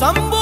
சம்பு